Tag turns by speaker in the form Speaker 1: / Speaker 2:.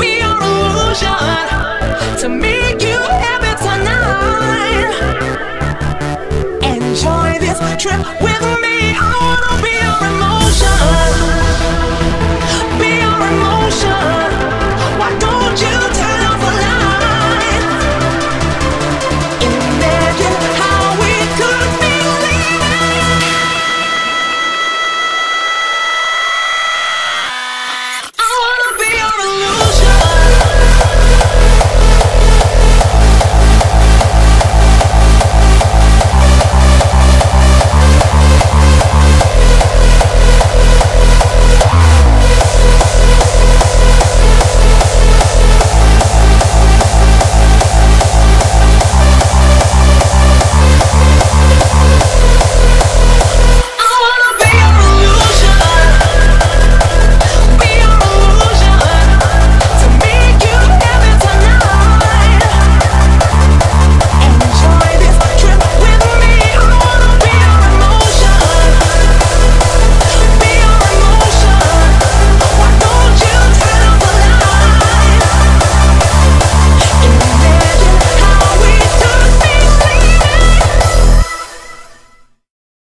Speaker 1: Be your illusion to make you happy tonight. Enjoy this trip